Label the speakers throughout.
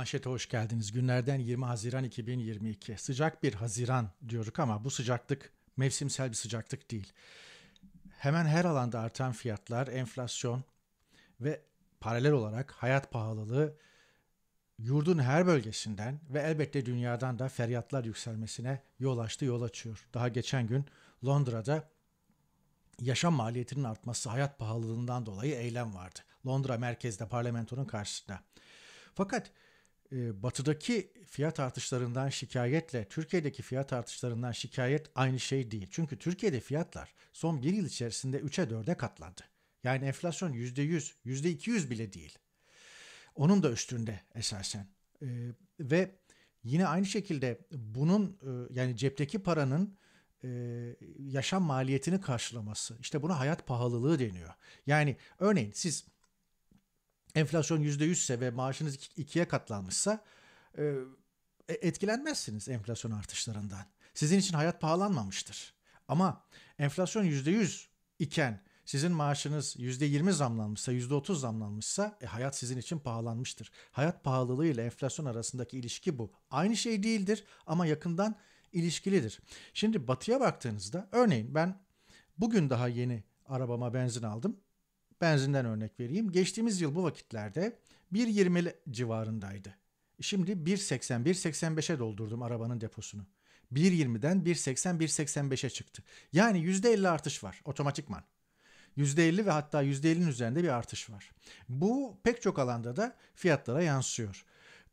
Speaker 1: Manşete hoş geldiniz. Günlerden 20 Haziran 2022. Sıcak bir Haziran diyorduk ama bu sıcaklık mevsimsel bir sıcaklık değil. Hemen her alanda artan fiyatlar, enflasyon ve paralel olarak hayat pahalılığı yurdun her bölgesinden ve elbette dünyadan da feryatlar yükselmesine yol açtı, yol açıyor. Daha geçen gün Londra'da yaşam maliyetinin artması hayat pahalılığından dolayı eylem vardı. Londra merkezde parlamentonun karşısında. Fakat batıdaki fiyat artışlarından şikayetle Türkiye'deki fiyat artışlarından şikayet aynı şey değil. Çünkü Türkiye'de fiyatlar son bir yıl içerisinde 3'e 4'e katlandı. Yani enflasyon %100, %200 bile değil. Onun da üstünde esasen. E, ve yine aynı şekilde bunun e, yani cepteki paranın e, yaşam maliyetini karşılaması. İşte buna hayat pahalılığı deniyor. Yani örneğin siz enflasyon %100 ise ve maaşınız ikiye katlanmışsa e, e, etkilenmezsiniz enflasyon artışlarından. Sizin için hayat pahalanmamıştır. Ama enflasyon %100 iken sizin maaşınız %20 zamlanmışsa, %30 zamlanmışsa e, hayat sizin için pahalanmıştır. Hayat pahalılığı ile enflasyon arasındaki ilişki bu. Aynı şey değildir ama yakından ilişkilidir. Şimdi batıya baktığınızda örneğin ben bugün daha yeni arabama benzin aldım benzinden örnek vereyim. Geçtiğimiz yıl bu vakitlerde 1.20 civarındaydı. Şimdi 1.80, 1.85'e doldurdum arabanın deposunu. 1.20'den 1.80, 1.85'e çıktı. Yani %50 artış var otomatikman. %50 ve hatta %50'nin üzerinde bir artış var. Bu pek çok alanda da fiyatlara yansıyor.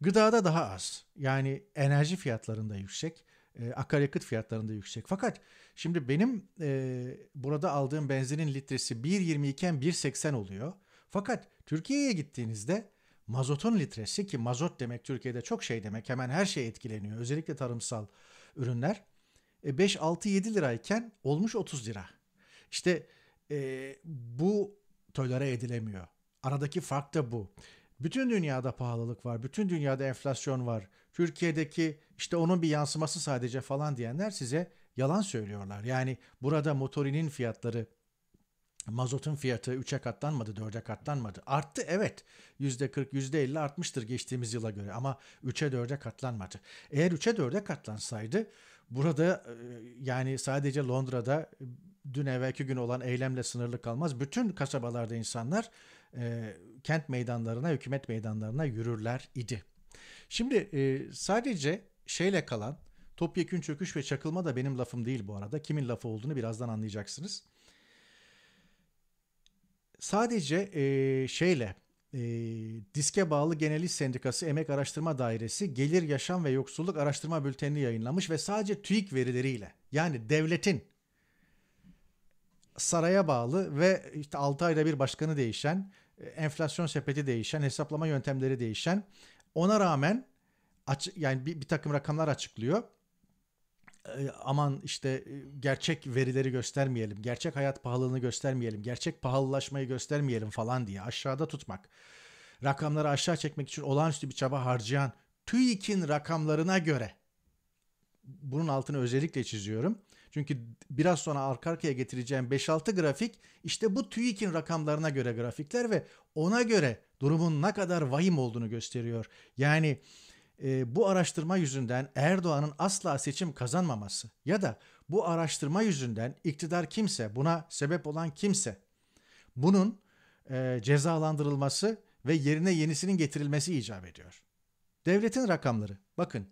Speaker 1: Gıdada daha az. Yani enerji fiyatlarında yüksek e, akaryakıt fiyatlarında yüksek. Fakat şimdi benim e, burada aldığım benzinin litresi 1.20 iken 1.80 oluyor. Fakat Türkiye'ye gittiğinizde mazotun litresi ki mazot demek Türkiye'de çok şey demek hemen her şey etkileniyor. Özellikle tarımsal ürünler e, 5-6-7 lirayken olmuş 30 lira. İşte e, bu tolere edilemiyor. Aradaki fark da bu. Bütün dünyada pahalılık var, bütün dünyada enflasyon var. Türkiye'deki işte onun bir yansıması sadece falan diyenler size yalan söylüyorlar. Yani burada motorinin fiyatları mazotun fiyatı 3'e katlanmadı, 4'e katlanmadı. Arttı evet. %40, %50 artmıştır geçtiğimiz yıla göre ama 3'e 4'e katlanmadı. Eğer 3'e 4'e katlansaydı burada e, yani sadece Londra'da dün evvelki gün olan eylemle sınırlı kalmaz. Bütün kasabalarda insanlar e, kent meydanlarına, hükümet meydanlarına yürürler idi. Şimdi e, sadece şeyle kalan topyekün çöküş ve çakılma da benim lafım değil bu arada. Kimin lafı olduğunu birazdan anlayacaksınız. Sadece e, şeyle e, diske bağlı Genel İş Sendikası Emek Araştırma Dairesi Gelir, Yaşam ve Yoksulluk Araştırma Bülteni yayınlamış ve sadece TÜİK verileriyle yani devletin saraya bağlı ve işte 6 ayda bir başkanı değişen, e, enflasyon sepeti değişen, hesaplama yöntemleri değişen ona rağmen aç, yani bir, bir takım rakamlar açıklıyor. E, aman işte e, gerçek verileri göstermeyelim, gerçek hayat pahalılığını göstermeyelim, gerçek pahalılaşmayı göstermeyelim falan diye aşağıda tutmak. Rakamları aşağı çekmek için olağanüstü bir çaba harcayan TÜİK'in rakamlarına göre bunun altını özellikle çiziyorum. Çünkü biraz sonra arka arkaya getireceğim 5-6 grafik işte bu TÜİK'in rakamlarına göre grafikler ve ona göre durumun ne kadar vahim olduğunu gösteriyor. Yani e, bu araştırma yüzünden Erdoğan'ın asla seçim kazanmaması ya da bu araştırma yüzünden iktidar kimse, buna sebep olan kimse bunun e, cezalandırılması ve yerine yenisinin getirilmesi icap ediyor. Devletin rakamları. Bakın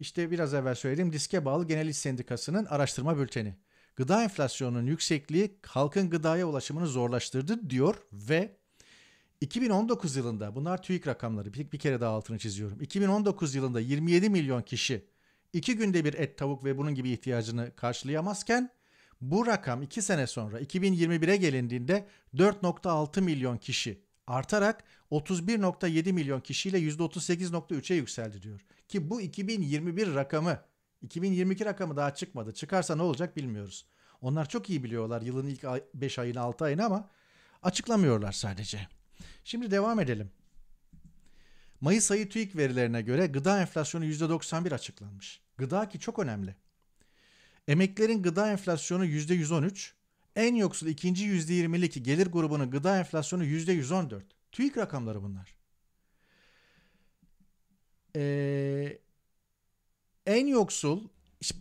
Speaker 1: işte biraz evvel söylediğim diske bağlı Genel İş Sendikası'nın araştırma bülteni. Gıda enflasyonunun yüksekliği halkın gıdaya ulaşımını zorlaştırdı diyor ve 2019 yılında bunlar TÜİK rakamları bir, bir kere daha altını çiziyorum. 2019 yılında 27 milyon kişi iki günde bir et tavuk ve bunun gibi ihtiyacını karşılayamazken bu rakam 2 sene sonra 2021'e gelindiğinde 4.6 milyon kişi artarak 31.7 milyon kişiyle %38.3'e yükseldi diyor. Ki bu 2021 rakamı 2022 rakamı daha çıkmadı. Çıkarsa ne olacak bilmiyoruz. Onlar çok iyi biliyorlar yılın ilk 5 ayını 6 ayını ama açıklamıyorlar sadece. Şimdi devam edelim. Mayıs ayı TÜİK verilerine göre gıda enflasyonu %91 açıklanmış. Gıda ki çok önemli. Emeklerin gıda enflasyonu %113, en yoksul ikinci %20'lik gelir grubunun gıda enflasyonu %114. TÜİK rakamları bunlar. Ee, en yoksul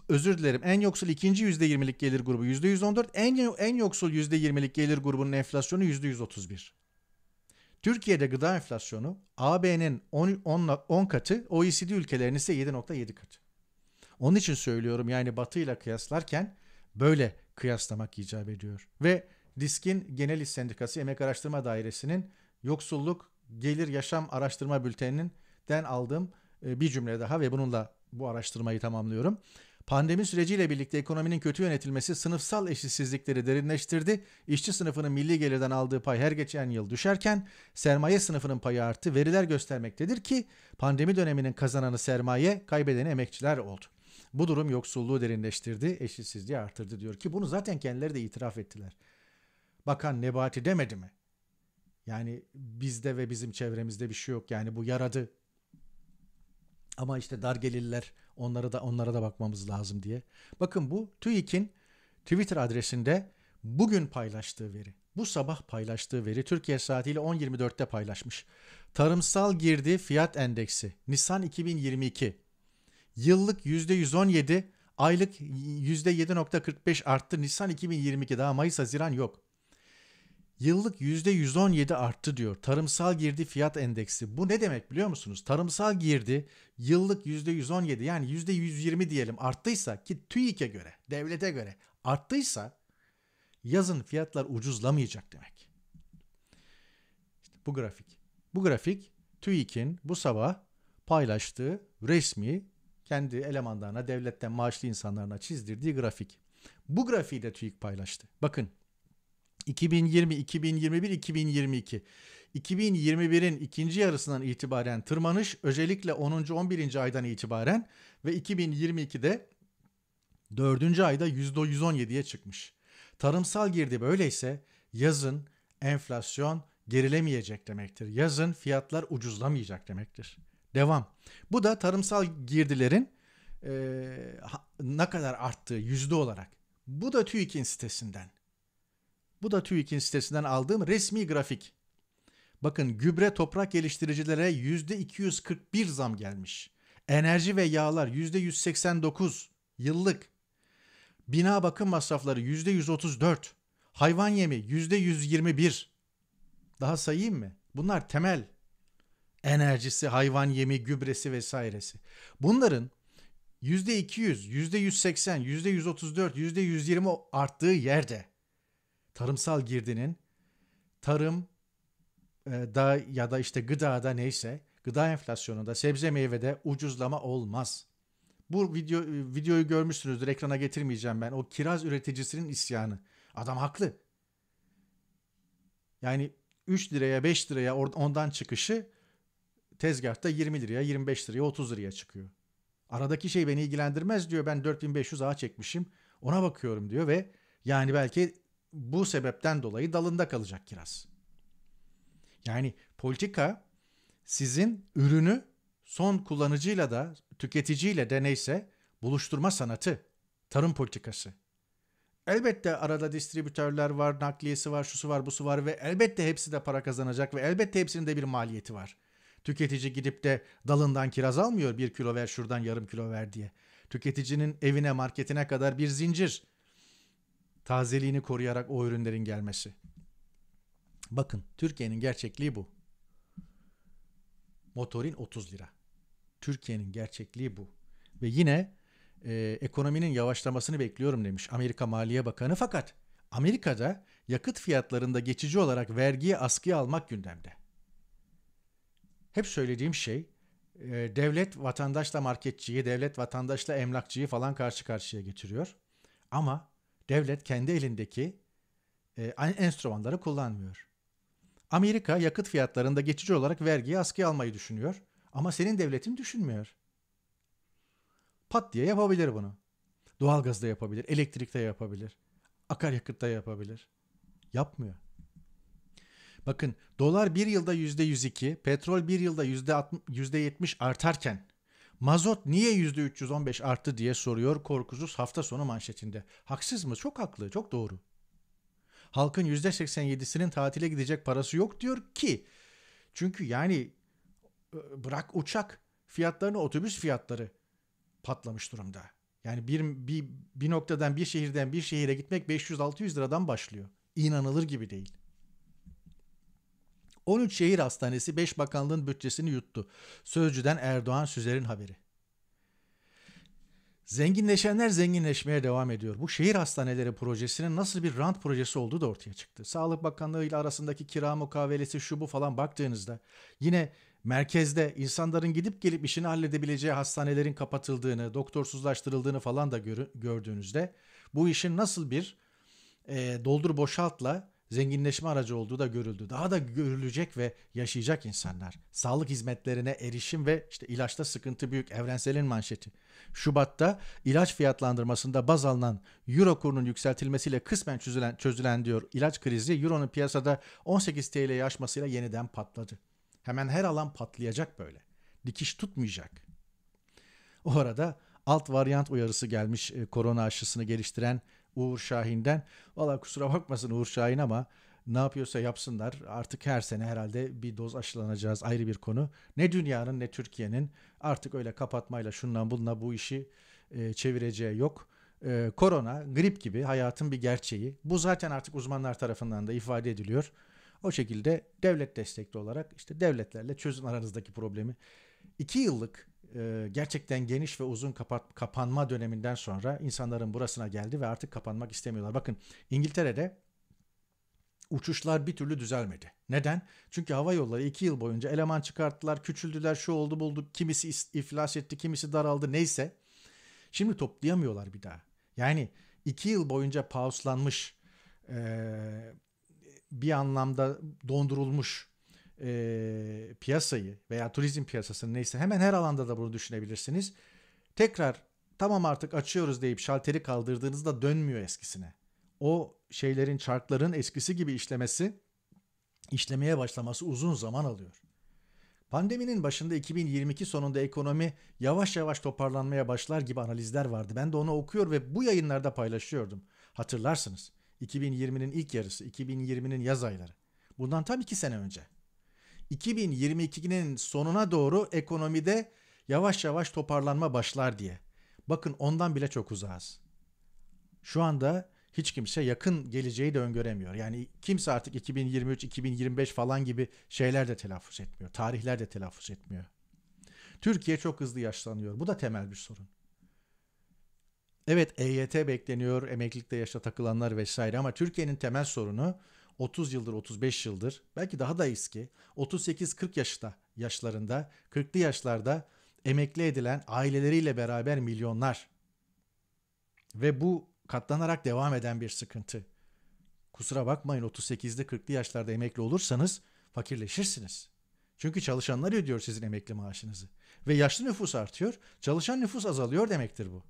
Speaker 1: özür dilerim en yoksul ikinci yüzde yirmilik gelir grubu yüzde yüz on dört en, en yoksul yüzde yirmilik gelir grubunun enflasyonu yüzde yüz otuz bir. Türkiye'de gıda enflasyonu AB'nin 10, 10, 10 katı OECD ülkelerinin ise 7.7 katı. Onun için söylüyorum yani Batı ile kıyaslarken böyle kıyaslamak icap ediyor. Ve Disk'in Genel İş Sendikası Emek Araştırma Dairesi'nin yoksulluk gelir yaşam araştırma bülteninden aldığım e, bir cümle daha ve bununla bu araştırmayı tamamlıyorum. Pandemi süreciyle birlikte ekonominin kötü yönetilmesi sınıfsal eşitsizlikleri derinleştirdi. İşçi sınıfının milli gelirden aldığı pay her geçen yıl düşerken sermaye sınıfının payı arttı. Veriler göstermektedir ki pandemi döneminin kazananı sermaye, kaybedeni emekçiler oldu. Bu durum yoksulluğu derinleştirdi, eşitsizliği artırdı diyor ki bunu zaten kendileri de itiraf ettiler. Bakan Nebati demedi mi? Yani bizde ve bizim çevremizde bir şey yok. Yani bu yaradı. Ama işte dar gelirler onlara da onlara da bakmamız lazım diye. Bakın bu TÜİK'in Twitter adresinde bugün paylaştığı veri. Bu sabah paylaştığı veri Türkiye saatiyle 10.24'te paylaşmış. Tarımsal girdi fiyat endeksi Nisan 2022 yıllık %117 aylık %7.45 arttı. Nisan 2022 daha Mayıs Haziran yok. Yıllık %117 arttı diyor. Tarımsal girdi fiyat endeksi. Bu ne demek biliyor musunuz? Tarımsal girdi yıllık %117 yani %120 diyelim arttıysa ki TÜİK'e göre, devlete göre arttıysa yazın fiyatlar ucuzlamayacak demek. İşte bu grafik. Bu grafik TÜİK'in bu sabah paylaştığı resmi kendi elemanlarına, devletten maaşlı insanlarına çizdirdiği grafik. Bu grafiği de TÜİK paylaştı. Bakın 2020, 2021, 2022. 2021'in ikinci yarısından itibaren tırmanış özellikle 10. 11. aydan itibaren ve 2022'de 4. ayda %117'ye çıkmış. Tarımsal girdi böyleyse yazın enflasyon gerilemeyecek demektir. Yazın fiyatlar ucuzlamayacak demektir. Devam. Bu da tarımsal girdilerin e, ne kadar arttığı yüzde olarak. Bu da TÜİK'in sitesinden. Bu da TÜİK'in sitesinden aldığım resmi grafik. Bakın gübre toprak geliştiricilere %241 zam gelmiş. Enerji ve yağlar %189 yıllık. Bina bakım masrafları %134. Hayvan yemi %121. Daha sayayım mı? Bunlar temel. Enerjisi, hayvan yemi, gübresi vesairesi. Bunların %200, %180, %134, %120 arttığı yerde tarımsal girdinin tarım e, da ya da işte gıdada neyse gıda enflasyonunda sebze meyvede ucuzlama olmaz. Bu video videoyu görmüşsünüzdür ekrana getirmeyeceğim ben. O kiraz üreticisinin isyanı. Adam haklı. Yani 3 liraya 5 liraya ondan çıkışı tezgahta 20 liraya 25 liraya 30 liraya çıkıyor. Aradaki şey beni ilgilendirmez diyor. Ben 4500 ağa çekmişim. Ona bakıyorum diyor ve yani belki bu sebepten dolayı dalında kalacak kiraz. Yani politika sizin ürünü son kullanıcıyla da tüketiciyle de neyse buluşturma sanatı, tarım politikası. Elbette arada distribütörler var, nakliyesi var, şusu var, busu var ve elbette hepsi de para kazanacak ve elbette hepsinin de bir maliyeti var. Tüketici gidip de dalından kiraz almıyor bir kilo ver şuradan yarım kilo ver diye. Tüketicinin evine marketine kadar bir zincir tazeliğini koruyarak o ürünlerin gelmesi. Bakın Türkiye'nin gerçekliği bu. Motorin 30 lira. Türkiye'nin gerçekliği bu. Ve yine e, ekonominin yavaşlamasını bekliyorum demiş Amerika Maliye Bakanı. Fakat Amerika'da yakıt fiyatlarında geçici olarak vergiye askıya almak gündemde. Hep söylediğim şey e, devlet vatandaşla marketçiyi, devlet vatandaşla emlakçıyı falan karşı karşıya getiriyor. Ama devlet kendi elindeki e, enstrümanları kullanmıyor. Amerika yakıt fiyatlarında geçici olarak vergiyi askıya almayı düşünüyor ama senin devletin düşünmüyor. Pat diye yapabilir bunu. Doğalgazda yapabilir, elektrikte yapabilir, akaryakıtta yapabilir. Yapmıyor. Bakın dolar bir yılda yüzde 102, petrol bir yılda yüzde 70 artarken Mazot niye %315 arttı diye soruyor korkusuz hafta sonu manşetinde. Haksız mı? Çok haklı, çok doğru. Halkın %87'sinin tatile gidecek parası yok diyor ki. Çünkü yani bırak uçak fiyatlarını otobüs fiyatları patlamış durumda. Yani bir, bir, bir noktadan bir şehirden bir şehire gitmek 500-600 liradan başlıyor. İnanılır gibi değil. 13 şehir hastanesi 5 bakanlığın bütçesini yuttu. Sözcüden Erdoğan Süzer'in haberi. Zenginleşenler zenginleşmeye devam ediyor. Bu şehir hastaneleri projesinin nasıl bir rant projesi olduğu da ortaya çıktı. Sağlık Bakanlığı ile arasındaki kira mukavelesi şu bu falan baktığınızda yine merkezde insanların gidip gelip işini halledebileceği hastanelerin kapatıldığını, doktorsuzlaştırıldığını falan da gör, gördüğünüzde bu işin nasıl bir e, doldur boşaltla zenginleşme aracı olduğu da görüldü. Daha da görülecek ve yaşayacak insanlar. Sağlık hizmetlerine erişim ve işte ilaçta sıkıntı büyük evrenselin manşeti. Şubat'ta ilaç fiyatlandırmasında baz alınan euro kurunun yükseltilmesiyle kısmen çözülen, çözülen diyor ilaç krizi euronun piyasada 18 TL'yi aşmasıyla yeniden patladı. Hemen her alan patlayacak böyle. Dikiş tutmayacak. O arada alt varyant uyarısı gelmiş e, korona aşısını geliştiren Uğur Şahin'den. Valla kusura bakmasın Uğur Şahin ama ne yapıyorsa yapsınlar. Artık her sene herhalde bir doz aşılanacağız ayrı bir konu. Ne dünyanın ne Türkiye'nin artık öyle kapatmayla şundan bununla bu işi e, çevireceği yok. E, korona, grip gibi hayatın bir gerçeği. Bu zaten artık uzmanlar tarafından da ifade ediliyor. O şekilde devlet destekli olarak işte devletlerle çözün aranızdaki problemi. İki yıllık e, gerçekten geniş ve uzun kapat, kapanma döneminden sonra insanların burasına geldi ve artık kapanmak istemiyorlar. Bakın İngiltere'de uçuşlar bir türlü düzelmedi. Neden? Çünkü hava yolları iki yıl boyunca eleman çıkarttılar, küçüldüler, şu oldu buldu, kimisi iflas etti, kimisi daraldı neyse. Şimdi toplayamıyorlar bir daha. Yani iki yıl boyunca pauslanmış, e, bir anlamda dondurulmuş e, piyasayı veya turizm piyasasını neyse hemen her alanda da bunu düşünebilirsiniz. Tekrar tamam artık açıyoruz deyip şalteri kaldırdığınızda dönmüyor eskisine. O şeylerin çarkların eskisi gibi işlemesi işlemeye başlaması uzun zaman alıyor. Pandeminin başında 2022 sonunda ekonomi yavaş yavaş toparlanmaya başlar gibi analizler vardı. Ben de onu okuyor ve bu yayınlarda paylaşıyordum. Hatırlarsınız. 2020'nin ilk yarısı, 2020'nin yaz ayları. Bundan tam iki sene önce. 2022'nin sonuna doğru ekonomide yavaş yavaş toparlanma başlar diye. Bakın ondan bile çok uzağız. Şu anda hiç kimse yakın geleceği de öngöremiyor. Yani kimse artık 2023, 2025 falan gibi şeyler de telaffuz etmiyor. Tarihler de telaffuz etmiyor. Türkiye çok hızlı yaşlanıyor. Bu da temel bir sorun. Evet EYT bekleniyor, emeklilikte yaşa takılanlar vesaire ama Türkiye'nin temel sorunu 30 yıldır 35 yıldır belki daha da eski 38-40 yaşta yaşlarında 40'lı yaşlarda emekli edilen aileleriyle beraber milyonlar. Ve bu katlanarak devam eden bir sıkıntı. Kusura bakmayın 38'li 40'lı yaşlarda emekli olursanız fakirleşirsiniz. Çünkü çalışanlar ödüyor sizin emekli maaşınızı. Ve yaşlı nüfus artıyor, çalışan nüfus azalıyor demektir bu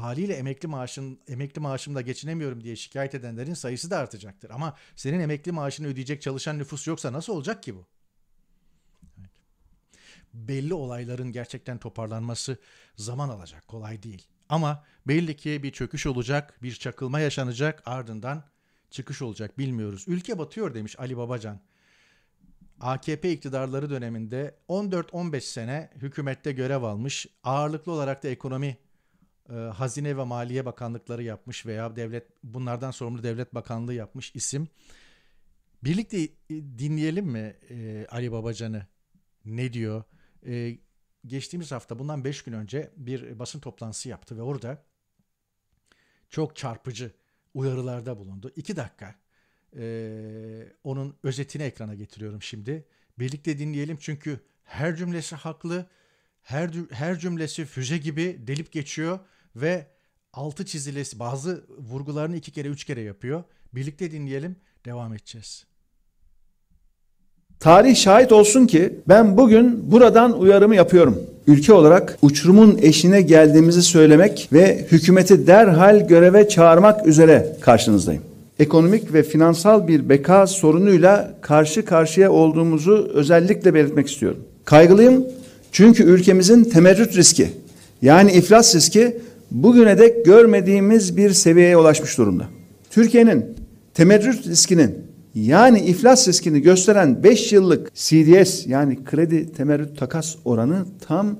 Speaker 1: haliyle emekli maaşın emekli maaşımla geçinemiyorum diye şikayet edenlerin sayısı da artacaktır. Ama senin emekli maaşını ödeyecek çalışan nüfus yoksa nasıl olacak ki bu? Evet. Belli olayların gerçekten toparlanması zaman alacak, kolay değil. Ama belli ki bir çöküş olacak, bir çakılma yaşanacak, ardından çıkış olacak bilmiyoruz. Ülke batıyor demiş Ali Babacan. AKP iktidarları döneminde 14-15 sene hükümette görev almış, ağırlıklı olarak da ekonomi e, Hazine ve Maliye Bakanlıkları yapmış veya devlet bunlardan sorumlu devlet bakanlığı yapmış isim. Birlikte dinleyelim mi e, Ali Babacan'ı? Ne diyor? E, geçtiğimiz hafta bundan 5 gün önce bir basın toplantısı yaptı ve orada çok çarpıcı uyarılarda bulundu. 2 dakika. E, onun özetini ekrana getiriyorum şimdi. Birlikte dinleyelim çünkü her cümlesi haklı. Her, her cümlesi füze gibi delip geçiyor ve altı çizilesi bazı vurgularını iki kere üç kere yapıyor. Birlikte dinleyelim devam edeceğiz.
Speaker 2: Tarih şahit olsun ki ben bugün buradan uyarımı yapıyorum. Ülke olarak uçurumun eşine geldiğimizi söylemek ve hükümeti derhal göreve çağırmak üzere karşınızdayım. Ekonomik ve finansal bir beka sorunuyla karşı karşıya olduğumuzu özellikle belirtmek istiyorum. Kaygılıyım çünkü ülkemizin temerrüt riski yani iflas riski bugüne dek görmediğimiz bir seviyeye ulaşmış durumda. Türkiye'nin temerrüt riskinin yani iflas riskini gösteren 5 yıllık CDS yani kredi temerrüt takas oranı tam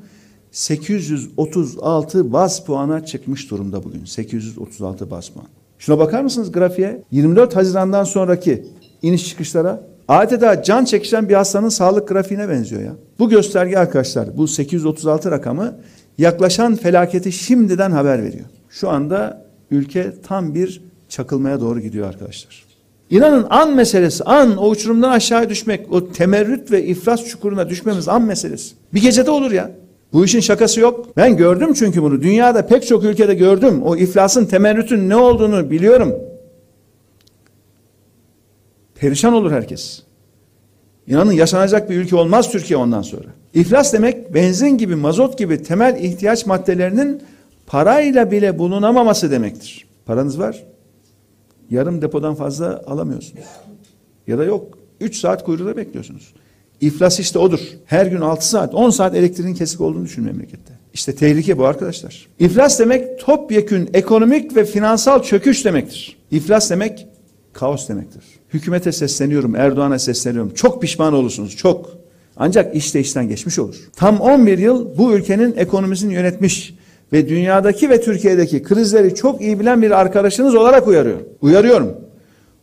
Speaker 2: 836 bas puana çıkmış durumda bugün. 836 bas puan. Şuna bakar mısınız grafiğe? 24 Haziran'dan sonraki iniş çıkışlara adeta can çekişen bir hastanın sağlık grafiğine benziyor ya. Bu gösterge arkadaşlar bu 836 rakamı yaklaşan felaketi şimdiden haber veriyor. Şu anda ülke tam bir çakılmaya doğru gidiyor arkadaşlar. İnanın an meselesi, an o uçurumdan aşağıya düşmek, o temerrüt ve iflas çukuruna düşmemiz an meselesi. Bir gecede olur ya. Bu işin şakası yok. Ben gördüm çünkü bunu. Dünyada pek çok ülkede gördüm. O iflasın, temerrütün ne olduğunu biliyorum. Perişan olur herkes. İnanın yaşanacak bir ülke olmaz Türkiye ondan sonra. İflas demek benzin gibi, mazot gibi temel ihtiyaç maddelerinin parayla bile bulunamaması demektir. Paranız var. Yarım depodan fazla alamıyorsunuz. Ya da yok. 3 saat kuyruğda bekliyorsunuz. İflas işte odur. Her gün 6 saat, 10 saat elektriğin kesik olduğunu düşün memlekette. İşte tehlike bu arkadaşlar. İflas demek topyekün ekonomik ve finansal çöküş demektir. İflas demek kaos demektir. Hükümete sesleniyorum, Erdoğan'a sesleniyorum. Çok pişman olursunuz, çok. Ancak işte işten geçmiş olur. Tam 11 yıl bu ülkenin ekonomisini yönetmiş ve dünyadaki ve Türkiye'deki krizleri çok iyi bilen bir arkadaşınız olarak uyarıyorum. Uyarıyorum.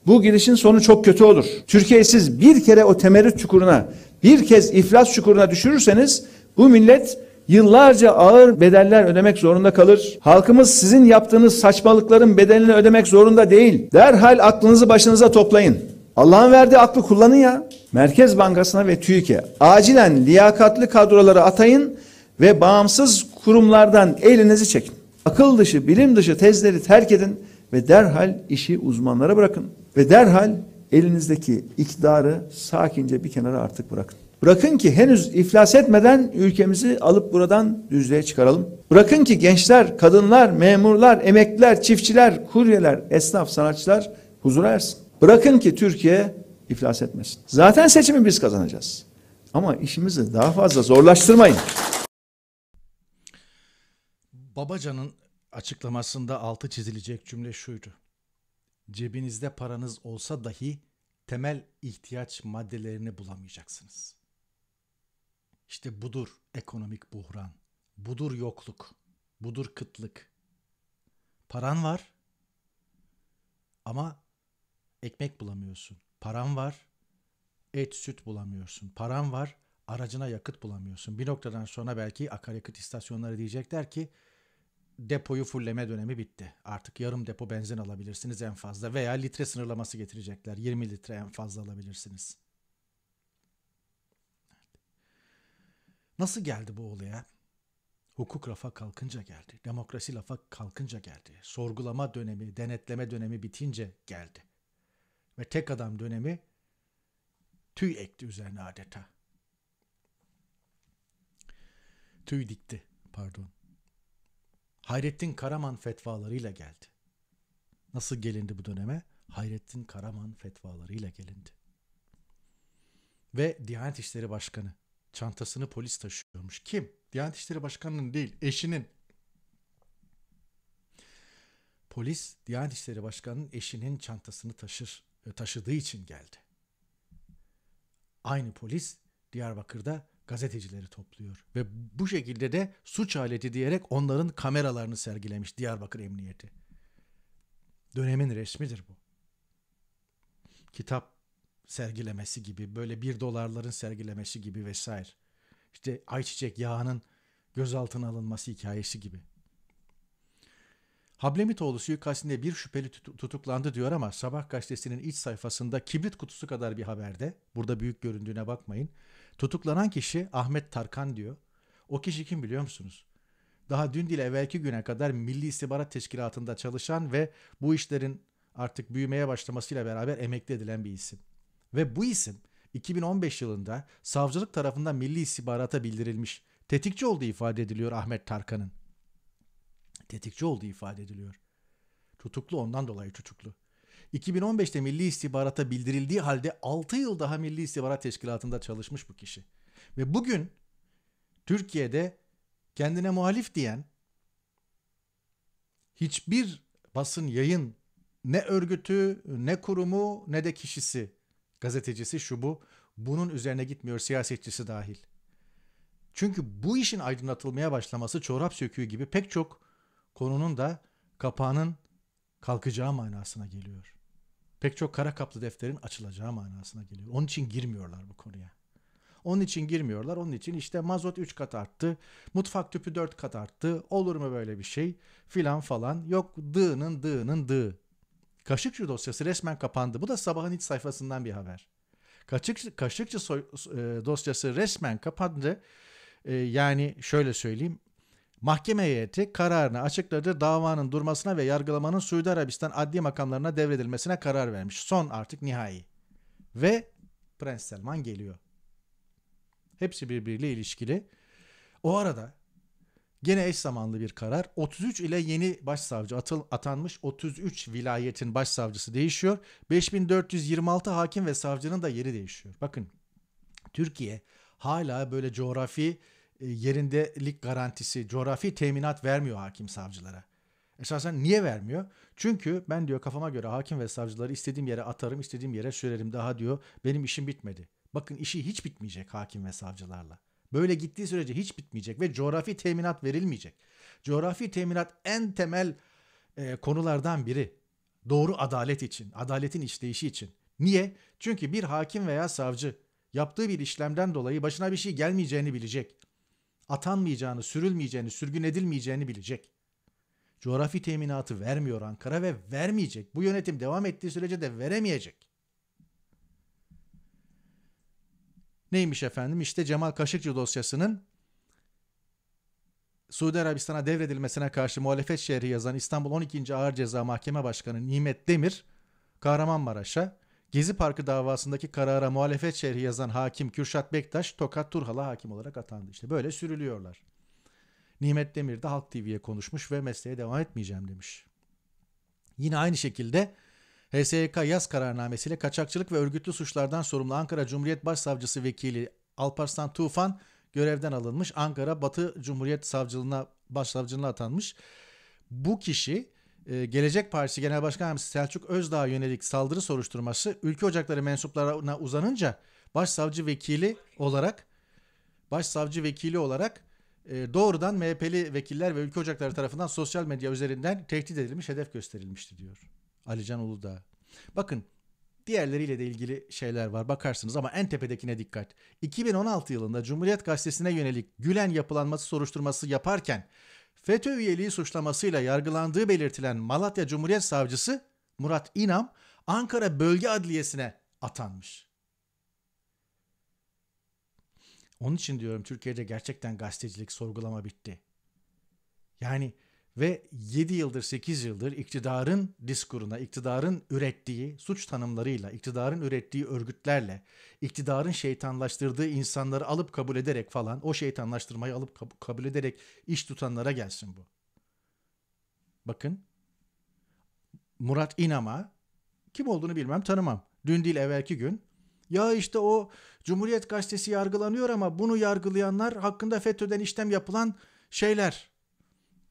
Speaker 2: Bu girişin sonu çok kötü olur. Türkiye'yi siz bir kere o temerrüt çukuruna, bir kez iflas çukuruna düşürürseniz bu millet yıllarca ağır bedeller ödemek zorunda kalır. Halkımız sizin yaptığınız saçmalıkların bedelini ödemek zorunda değil. Derhal aklınızı başınıza toplayın. Allah'ın verdiği aklı kullanın ya. Merkez Bankası'na ve TÜİK'e acilen liyakatlı kadroları atayın ve bağımsız kurumlardan elinizi çekin. Akıl dışı, bilim dışı tezleri terk edin ve derhal işi uzmanlara bırakın. Ve derhal elinizdeki iktidarı sakince bir kenara artık bırakın. Bırakın ki henüz iflas etmeden ülkemizi alıp buradan düzlüğe çıkaralım. Bırakın ki gençler, kadınlar, memurlar, emekliler, çiftçiler, kuryeler, esnaf, sanatçılar huzura ersin. Bırakın ki Türkiye iflas etmesin. Zaten seçimi biz kazanacağız. Ama işimizi daha fazla zorlaştırmayın.
Speaker 1: Babacan'ın açıklamasında altı çizilecek cümle şuydu. Cebinizde paranız olsa dahi temel ihtiyaç maddelerini bulamayacaksınız. İşte budur ekonomik buhran. Budur yokluk. Budur kıtlık. Paran var ama ekmek bulamıyorsun. Paran var, et süt bulamıyorsun. Paran var, aracına yakıt bulamıyorsun. Bir noktadan sonra belki akaryakıt istasyonları diyecekler ki depoyu fulleme dönemi bitti. Artık yarım depo benzin alabilirsiniz en fazla veya litre sınırlaması getirecekler. 20 litre en fazla alabilirsiniz. Nasıl geldi bu olaya? Hukuk rafa kalkınca geldi. Demokrasi lafa kalkınca geldi. Sorgulama dönemi, denetleme dönemi bitince geldi. Ve tek adam dönemi tüy ekti üzerine adeta. Tüy dikti, pardon. Hayrettin Karaman fetvalarıyla geldi. Nasıl gelindi bu döneme? Hayrettin Karaman fetvalarıyla gelindi. Ve Diyanet İşleri Başkanı çantasını polis taşıyormuş. Kim? Diyanet İşleri Başkanı'nın değil, eşinin. Polis Diyanet İşleri Başkanı'nın eşinin çantasını taşır taşıdığı için geldi. Aynı polis Diyarbakır'da gazetecileri topluyor ve bu şekilde de suç aleti diyerek onların kameralarını sergilemiş Diyarbakır Emniyeti. Dönemin resmidir bu. Kitap sergilemesi gibi, böyle bir dolarların sergilemesi gibi vesaire. İşte ayçiçek yağının gözaltına alınması hikayesi gibi. Hablemitoğlu suikastinde bir şüpheli tutuklandı diyor ama Sabah gazetesinin iç sayfasında kibrit kutusu kadar bir haberde, burada büyük göründüğüne bakmayın, tutuklanan kişi Ahmet Tarkan diyor. O kişi kim biliyor musunuz? Daha dün değil evvelki güne kadar Milli İstihbarat Teşkilatı'nda çalışan ve bu işlerin artık büyümeye başlamasıyla beraber emekli edilen bir isim. Ve bu isim 2015 yılında savcılık tarafından Milli İstihbarat'a bildirilmiş. Tetikçi olduğu ifade ediliyor Ahmet Tarkan'ın. Tetikçi olduğu ifade ediliyor. Tutuklu ondan dolayı tutuklu. 2015'te Milli İstihbarat'a bildirildiği halde 6 yıl daha Milli İstihbarat Teşkilatı'nda çalışmış bu kişi. Ve bugün Türkiye'de kendine muhalif diyen hiçbir basın yayın ne örgütü ne kurumu ne de kişisi gazetecisi şu bu bunun üzerine gitmiyor siyasetçisi dahil. Çünkü bu işin aydınlatılmaya başlaması çorap söküğü gibi pek çok konunun da kapağının kalkacağı manasına geliyor. Pek çok kara kaplı defterin açılacağı manasına geliyor. Onun için girmiyorlar bu konuya. Onun için girmiyorlar. Onun için işte mazot 3 kat arttı. Mutfak tüpü 4 kat arttı. Olur mu böyle bir şey? Filan falan. Yok dığının dığının dığı. Kaşıkçı dosyası resmen kapandı. Bu da sabahın iç sayfasından bir haber. Kaşıkçı, Kaşıkçı soy, e, dosyası resmen kapandı. E, yani şöyle söyleyeyim. Mahkeme heyeti kararını açıkladı. Davanın durmasına ve yargılamanın Suudi Arabistan adli makamlarına devredilmesine karar vermiş. Son artık nihai. Ve Prens Selman geliyor. Hepsi birbiriyle ilişkili. O arada gene eş zamanlı bir karar. 33 ile yeni başsavcı atıl, atanmış 33 vilayetin başsavcısı değişiyor. 5426 hakim ve savcının da yeri değişiyor. Bakın Türkiye hala böyle coğrafi yerindelik garantisi, coğrafi teminat vermiyor hakim savcılara. Esasen niye vermiyor? Çünkü ben diyor kafama göre hakim ve savcıları istediğim yere atarım, istediğim yere sürerim daha diyor. Benim işim bitmedi. Bakın işi hiç bitmeyecek hakim ve savcılarla. Böyle gittiği sürece hiç bitmeyecek ve coğrafi teminat verilmeyecek. Coğrafi teminat en temel e, konulardan biri. Doğru adalet için, adaletin işleyişi için. Niye? Çünkü bir hakim veya savcı yaptığı bir işlemden dolayı başına bir şey gelmeyeceğini bilecek. Atanmayacağını, sürülmeyeceğini, sürgün edilmeyeceğini bilecek. Coğrafi teminatı vermiyor Ankara ve vermeyecek. Bu yönetim devam ettiği sürece de veremeyecek. Neymiş efendim? İşte Cemal Kaşıkçı dosyasının Suudi Arabistan'a devredilmesine karşı muhalefet şerhi yazan İstanbul 12. Ağır Ceza Mahkeme Başkanı Nimet Demir, Kahramanmaraş'a, Gezi Parkı davasındaki karara muhalefet şerhi yazan hakim Kürşat Bektaş, Tokat Turhal'a hakim olarak atandı. İşte böyle sürülüyorlar. Nimet Demir de Halk TV'ye konuşmuş ve mesleğe devam etmeyeceğim demiş. Yine aynı şekilde HSYK yaz kararnamesiyle kaçakçılık ve örgütlü suçlardan sorumlu Ankara Cumhuriyet Başsavcısı Vekili Alparslan Tufan görevden alınmış. Ankara Batı Cumhuriyet Savcılığına Başsavcılığına atanmış. Bu kişi e, Gelecek Partisi Genel Başkan Yardımcısı Selçuk Özdağ'a yönelik saldırı soruşturması ülke ocakları mensuplarına uzanınca başsavcı vekili olarak başsavcı vekili olarak e, doğrudan MHP'li vekiller ve ülke ocakları tarafından sosyal medya üzerinden tehdit edilmiş, hedef gösterilmişti diyor. Alican Uludağ. Bakın diğerleriyle de ilgili şeyler var bakarsınız ama en tepedekine dikkat. 2016 yılında Cumhuriyet Gazetesi'ne yönelik Gülen yapılanması soruşturması yaparken FETÖ üyeliği suçlamasıyla yargılandığı belirtilen Malatya Cumhuriyet Savcısı Murat İnam Ankara Bölge Adliyesi'ne atanmış. Onun için diyorum Türkiye'de gerçekten gazetecilik sorgulama bitti. Yani ve 7 yıldır 8 yıldır iktidarın diskuruna, iktidarın ürettiği suç tanımlarıyla, iktidarın ürettiği örgütlerle, iktidarın şeytanlaştırdığı insanları alıp kabul ederek falan o şeytanlaştırmayı alıp kabul ederek iş tutanlara gelsin bu. Bakın Murat İnam'a kim olduğunu bilmem tanımam. Dün değil evvelki gün ya işte o Cumhuriyet Gazetesi yargılanıyor ama bunu yargılayanlar hakkında FETÖ'den işlem yapılan şeyler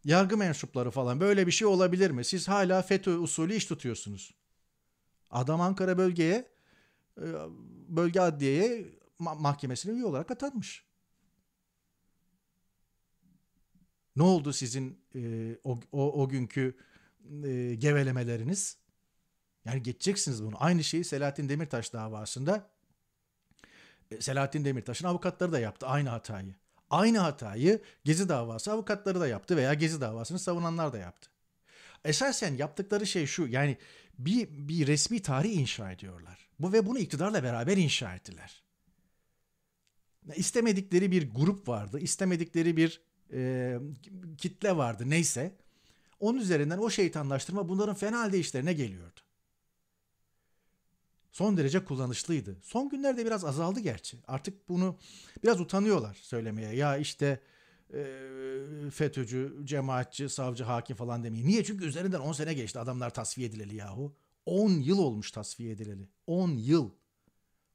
Speaker 1: yargı mensupları falan böyle bir şey olabilir mi? Siz hala FETÖ usulü iş tutuyorsunuz. Adam Ankara bölgeye e, bölge adliyeye mahkemesine üye olarak atanmış. Ne oldu sizin e, o, o, o günkü e, gevelemeleriniz? Yani geçeceksiniz bunu. Aynı şeyi Selahattin Demirtaş davasında e, Selahattin Demirtaş'ın avukatları da yaptı aynı hatayı. Aynı hatayı Gezi davası avukatları da yaptı veya Gezi davasını savunanlar da yaptı. Esasen yaptıkları şey şu yani bir, bir resmi tarih inşa ediyorlar. Bu ve bunu iktidarla beraber inşa ettiler. İstemedikleri bir grup vardı, istemedikleri bir e, kitle vardı neyse. Onun üzerinden o şeytanlaştırma bunların fena halde işlerine geliyordu son derece kullanışlıydı. Son günlerde biraz azaldı gerçi. Artık bunu biraz utanıyorlar söylemeye. Ya işte e, FETÖ'cü, cemaatçi, savcı, hakim falan demeyi. Niye? Çünkü üzerinden 10 sene geçti adamlar tasfiye edileli yahu. 10 yıl olmuş tasfiye edileli. 10 yıl.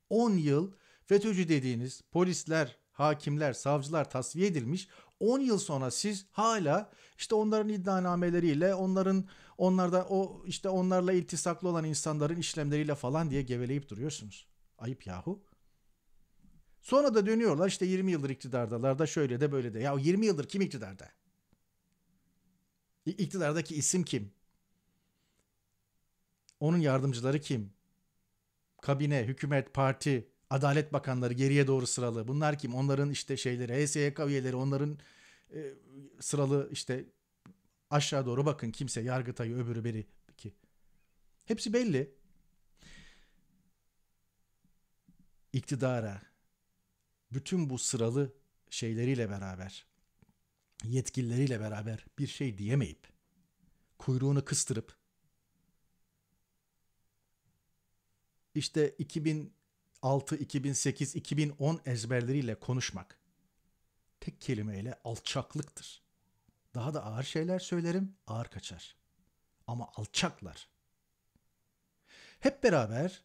Speaker 1: 10 yıl FETÖ'cü dediğiniz polisler, hakimler, savcılar tasfiye edilmiş. 10 yıl sonra siz hala işte onların iddianameleriyle, onların onlarda o işte onlarla iltisaklı olan insanların işlemleriyle falan diye geveleyip duruyorsunuz. Ayıp yahu. Sonra da dönüyorlar işte 20 yıldır iktidardalar da şöyle de böyle de. Ya 20 yıldır kim iktidarda? İktidardaki isim kim? Onun yardımcıları kim? Kabine, hükümet, parti, adalet bakanları geriye doğru sıralı. Bunlar kim? Onların işte şeyleri, HSYK üyeleri, onların e, sıralı işte aşağı doğru bakın kimse Yargıtay'ı öbürü biri ki. Hepsi belli. İktidara bütün bu sıralı şeyleriyle beraber yetkilileriyle beraber bir şey diyemeyip kuyruğunu kıstırıp işte 2006, 2008, 2010 ezberleriyle konuşmak tek kelimeyle alçaklıktır. Daha da ağır şeyler söylerim, ağır kaçar. Ama alçaklar. Hep beraber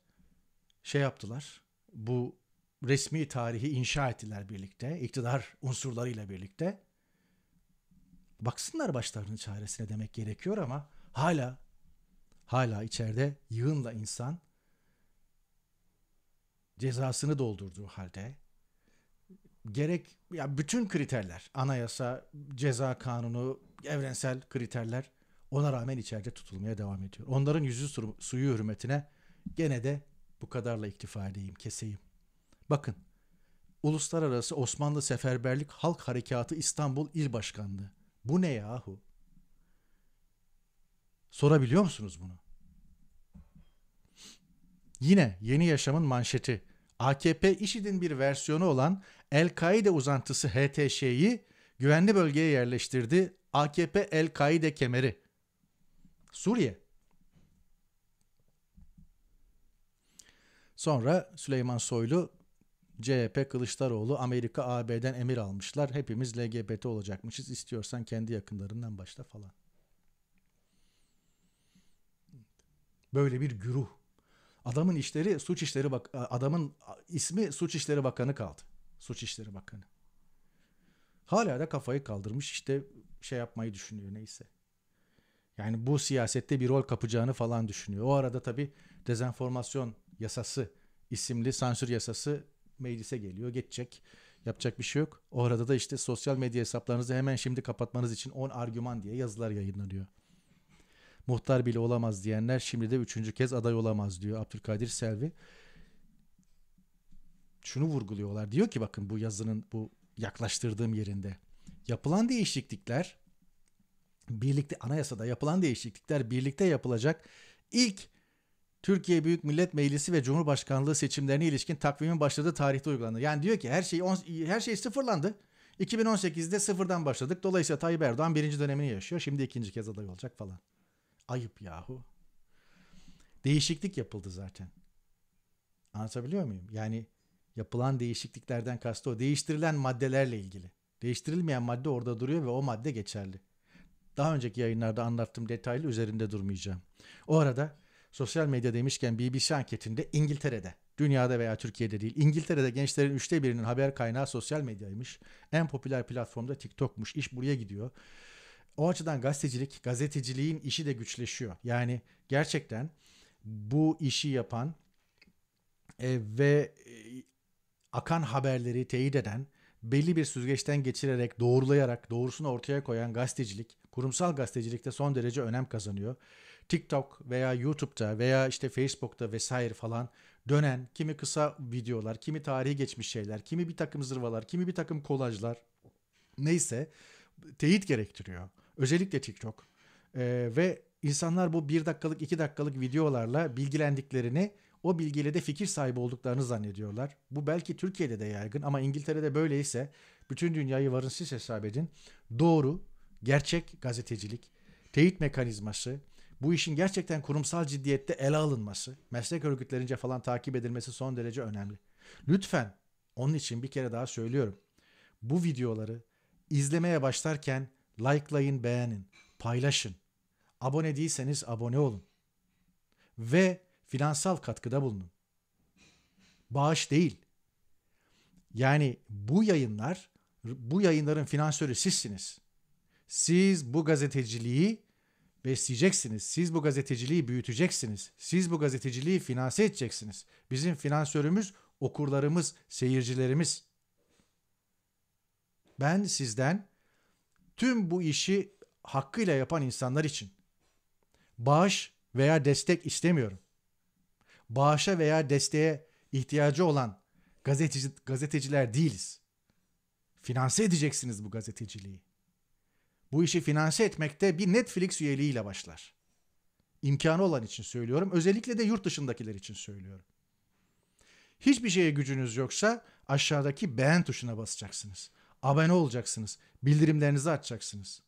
Speaker 1: şey yaptılar. Bu resmi tarihi inşa ettiler birlikte. iktidar unsurlarıyla birlikte. Baksınlar başlarının çaresine demek gerekiyor ama hala hala içeride yığınla insan cezasını doldurduğu halde gerek ya bütün kriterler, anayasa, ceza kanunu, evrensel kriterler ona rağmen içeride tutulmaya devam ediyor. Onların yüzü su, suyu hürmetine gene de bu kadarla iktifa edeyim, keseyim. Bakın, Uluslararası Osmanlı Seferberlik Halk Harekatı İstanbul İl Başkanlığı. Bu ne yahu? Sorabiliyor musunuz bunu? Yine Yeni Yaşam'ın manşeti. AKP IŞİD'in bir versiyonu olan El-Kaide uzantısı HTŞ'yi güvenli bölgeye yerleştirdi. AKP El-Kaide kemeri. Suriye. Sonra Süleyman Soylu CHP Kılıçdaroğlu Amerika AB'den emir almışlar. Hepimiz LGBT olacakmışız. İstiyorsan kendi yakınlarından başla falan. Böyle bir güruh. Adamın işleri suç işleri bak adamın ismi suç işleri bakanı kaldı. Suç işleri bakanı. Hala da kafayı kaldırmış işte şey yapmayı düşünüyor neyse. Yani bu siyasette bir rol kapacağını falan düşünüyor. O arada tabii dezenformasyon yasası isimli sansür yasası meclise geliyor. Geçecek. Yapacak bir şey yok. O arada da işte sosyal medya hesaplarınızı hemen şimdi kapatmanız için 10 argüman diye yazılar yayınlanıyor. Muhtar bile olamaz diyenler şimdi de üçüncü kez aday olamaz diyor Abdülkadir Selvi. Şunu vurguluyorlar. Diyor ki bakın bu yazının bu yaklaştırdığım yerinde. Yapılan değişiklikler birlikte anayasada yapılan değişiklikler birlikte yapılacak ilk Türkiye Büyük Millet Meclisi ve Cumhurbaşkanlığı seçimlerine ilişkin takvimin başladığı tarihte uygulanır. Yani diyor ki her şey on, her şey sıfırlandı. 2018'de sıfırdan başladık. Dolayısıyla Tayyip Erdoğan birinci dönemini yaşıyor. Şimdi ikinci kez aday olacak falan. Ayıp yahu. Değişiklik yapıldı zaten. Anlatabiliyor muyum? Yani yapılan değişikliklerden kastı o. Değiştirilen maddelerle ilgili. Değiştirilmeyen madde orada duruyor ve o madde geçerli. Daha önceki yayınlarda anlattığım detaylı üzerinde durmayacağım. O arada sosyal medya demişken BBC anketinde İngiltere'de, dünyada veya Türkiye'de değil, İngiltere'de gençlerin üçte birinin haber kaynağı sosyal medyaymış. En popüler platformda TikTok'muş. İş buraya gidiyor. O açıdan gazetecilik, gazeteciliğin işi de güçleşiyor. Yani gerçekten bu işi yapan e, ve e, akan haberleri teyit eden, belli bir süzgeçten geçirerek, doğrulayarak, doğrusunu ortaya koyan gazetecilik, kurumsal gazetecilikte son derece önem kazanıyor. TikTok veya YouTube'da veya işte Facebook'ta vesaire falan dönen kimi kısa videolar, kimi tarihi geçmiş şeyler, kimi bir takım zırvalar, kimi bir takım kolajlar neyse teyit gerektiriyor. Özellikle TikTok. Ee, ve insanlar bu bir dakikalık, iki dakikalık videolarla bilgilendiklerini, o bilgiyle de fikir sahibi olduklarını zannediyorlar. Bu belki Türkiye'de de yaygın ama İngiltere'de böyleyse bütün dünyayı varın siz hesap edin. Doğru, gerçek gazetecilik, teyit mekanizması, bu işin gerçekten kurumsal ciddiyette ele alınması, meslek örgütlerince falan takip edilmesi son derece önemli. Lütfen onun için bir kere daha söylüyorum. Bu videoları izlemeye başlarken likelayın, beğenin, paylaşın. Abone değilseniz abone olun. Ve finansal katkıda bulunun. Bağış değil. Yani bu yayınlar, bu yayınların finansörü sizsiniz. Siz bu gazeteciliği besleyeceksiniz. Siz bu gazeteciliği büyüteceksiniz. Siz bu gazeteciliği finanse edeceksiniz. Bizim finansörümüz okurlarımız, seyircilerimiz. Ben sizden tüm bu işi hakkıyla yapan insanlar için bağış veya destek istemiyorum. Bağışa veya desteğe ihtiyacı olan gazeteci, gazeteciler değiliz. Finanse edeceksiniz bu gazeteciliği. Bu işi finanse etmekte bir Netflix üyeliğiyle başlar. İmkanı olan için söylüyorum. Özellikle de yurt dışındakiler için söylüyorum. Hiçbir şeye gücünüz yoksa aşağıdaki beğen tuşuna basacaksınız. Abone olacaksınız. Bildirimlerinizi açacaksınız.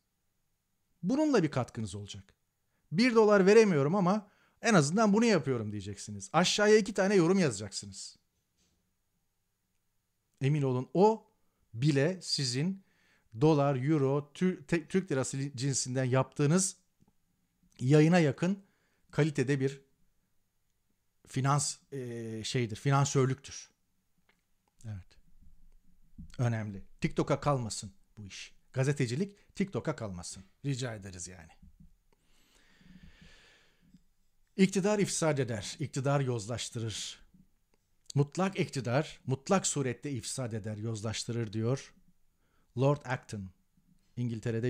Speaker 1: Bununla bir katkınız olacak. Bir dolar veremiyorum ama en azından bunu yapıyorum diyeceksiniz. Aşağıya iki tane yorum yazacaksınız. Emin olun o bile sizin dolar, euro, Türk lirası cinsinden yaptığınız yayına yakın kalitede bir finans e, şeydir, finansörlüktür. Önemli. TikTok'a kalmasın bu iş. Gazetecilik TikTok'a kalmasın. Rica ederiz yani. İktidar ifsad eder, iktidar yozlaştırır. Mutlak iktidar, mutlak surette ifsad eder, yozlaştırır diyor Lord Acton. İngiltere'de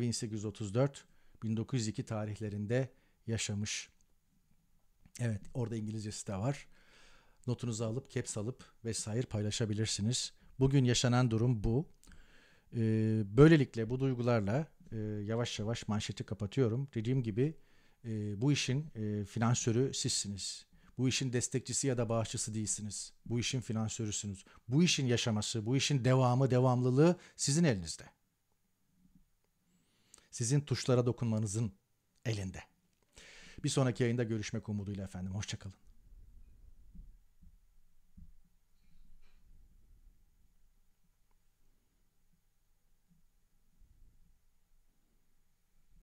Speaker 1: 1834-1902 tarihlerinde yaşamış. Evet, orada İngilizcesi de var. Notunuzu alıp, caps alıp vesaire paylaşabilirsiniz. Bugün yaşanan durum bu. Ee, böylelikle bu duygularla e, yavaş yavaş manşeti kapatıyorum. Dediğim gibi e, bu işin e, finansörü sizsiniz. Bu işin destekçisi ya da bağışçısı değilsiniz. Bu işin finansörüsünüz. Bu işin yaşaması, bu işin devamı, devamlılığı sizin elinizde. Sizin tuşlara dokunmanızın elinde. Bir sonraki yayında görüşmek umuduyla efendim. Hoşçakalın.